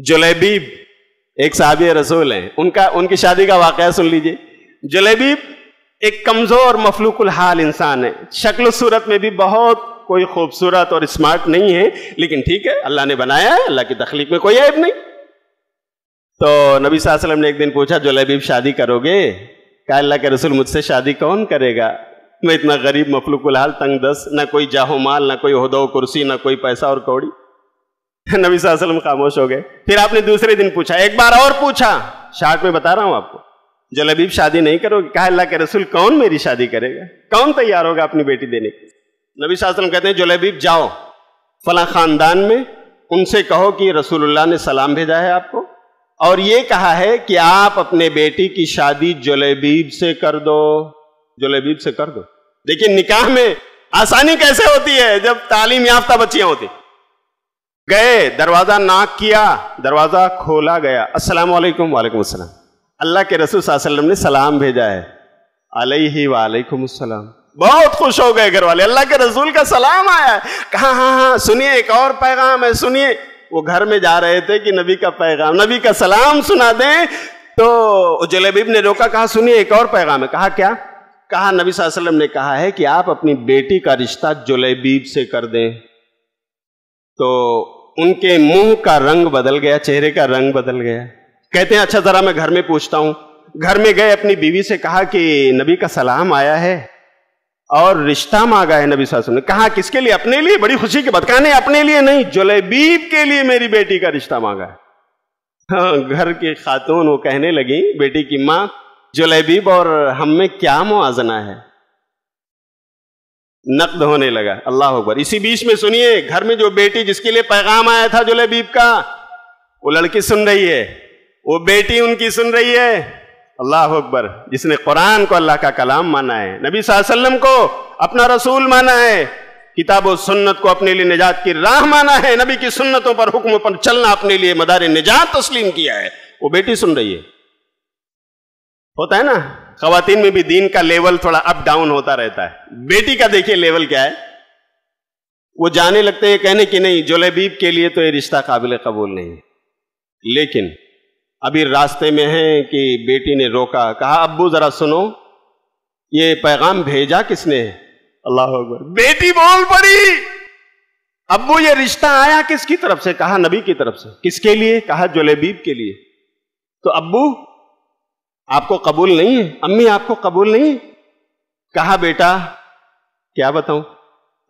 जुलेबीब एक साहबी रसूल हैं। उनका, उनकी शादी का वाकया सुन लीजिए। जुलेबीब एक कमज़ोर मफलूकुल हाल इंसान है। शक्ल सूरत में भी बहुत कोई खूबसूरत और स्मार्ट नहीं है, लेकिन ठीक है, अल्लाह ने बनाया है, अल्लाह की तखलीक में कोई ऐब नहीं। तो नबी वसल्लम ने एक दिन पूछा जुलेबीब शादी करोगे? कहा, अल्लाह के रसूल मुझसे शादी कौन करेगा? मैं इतना गरीब मफलूकुल हाल, तंग दस, ना कोई जाहो माल, ना कोई उहदो, कुर्सी, ना कोई पैसा और कौड़ी। नबी वसल्लम खामोश हो गए। फिर आपने दूसरे दिन पूछा, एक बार और पूछा। शार्ट में बता रहा हूँ आपको। जलबीब शादी नहीं करोगे, कहा, अल्लाह के रसूल कौन मेरी शादी करेगा? कौन तैयार होगा अपनी बेटी देने की नबी वसल्लम कहते हैं जलबीब जाओ। फला खानदान में उनसे कहो कि रसूलुल्लाह ने सलाम भेजा है आपको। और ये कहा है कि आप अपने बेटी की शादी जुलेबीब से कर दो। जुलेबीब से कर दो। देखिए, निकाह में आसानी कैसे होती है? जब तालीम याफ्ता बच्चियाँ होती गए, दरवाज़ा नाक किया, दरवाज़ा खोला गया। अस्सलाम वालेकुम वालेकुम अस्सलाम। अल्लाह के रसूल वसल्लम ने सलाम भेजा है। अलैहि वालेकुम अस्सलाम। बहुत खुश हो गए घर वाले अल्लाह के रसूल का सलाम आया। कहा हाँ हाँ सुनिए, एक और पैगाम है, सुनिए। वो घर में जा रहे थे कि नबी का पैगाम, नबी का सलाम सुना दें। तो जलेबीब ने रोका कहा, सुनिए, एक और पैगाम है। कहा, क्या? कहा, नबी वसल्लम ने कहा है कि आप अपनी बेटी का रिश्ता जुलेबीब से कर दें। तो उनके मुँह का रंग बदल गया चेहरे का रंग बदल गया। कहते हैं अच्छा जरा मैं घर में पूछता हूँ। घर में गए अपनी बीवी से कहा कि नबी का सलाम आया है। और रिश्ता मांगा है नबी सासू ने। कहा किसके लिए? अपने लिए? बड़ी खुशी की बात कहा नहीं अपने लिए नहीं जुलेबीब के लिए मेरी बेटी का रिश्ता मांगा है। हाँ, घर की खातून वो कहने लगी बेटी की माँ जुलेबीब और हम में क्या मुआजना है? नकद होने लगा। अल्लाह अकबर। इसी बीच में सुनिए, घर में जो बेटी जिसके लिए पैगाम आया था जुलेबीब का, वो लड़की सुन रही है। वो बेटी उनकी सुन रही है। अल्लाह अकबर। जिसने कुरान को अल्लाह का कलाम माना है। नबी वसल्लम को अपना रसूल माना है। किताब और सुन्नत को अपने लिए निजात की राह माना है। नबी की सुन्नतों पर हुक्म पर चलना अपने लिए मदार निजात तस्लीम किया है। वो बेटी सुन रही है। होता है ना? खातन में भी दीन का लेवल थोड़ा अप डाउन होता रहता है। बेटी का देखिए लेवल क्या है। वो जाने लगते हैं, कहने की नहीं, जोलेबीब के लिए तो ये रिश्ता काबिल कबूल नहीं लेकिन अभी रास्ते में है कि बेटी ने रोका, कहा, अब्बू, जरा सुनो, ये पैगाम भेजा किसने? अल्लाह अकबर। बेटी बोल पड़ी। अब्बू, ये रिश्ता आया किसकी तरफ़ से? कहा, नबी की तरफ़ से। किसके लिए? कहा, जोलेबीब के लिए। तो अब्बू आपको कबूल नहीं है? अम्मी, आपको कबूल नहीं कहा बेटा? क्या बताऊँ?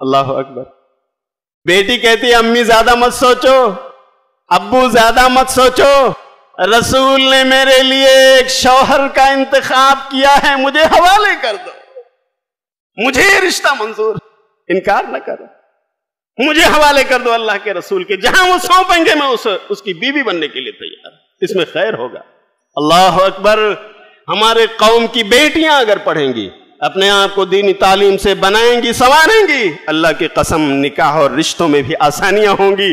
अल्लाह अकबर। बेटी कहती अम्मी, ज़्यादा मत सोचो। अब्बू, ज़्यादा मत सोचो। रसूल ने मेरे लिए एक शौहर का इंतखाब किया है, मुझे हवाले कर दो। मुझे रिश्ता मंजूर इनकार ना करो। मुझे हवाले कर दो अल्लाह के रसूल के। जहाँ वो सौंपेंगे, मैं उस, उसकी बीवी बनने के लिए तैयार इसमें खैर होगा। अल्लाह अकबर, हमारे कौम की बेटियाँ अगर पढ़ेंगी, अपने आप को दीनी तालीम से बनाएँगी, संवारेंगी, अल्लाह की कसम, निकाह और रिश्तों में भी आसानियाँ होंगी।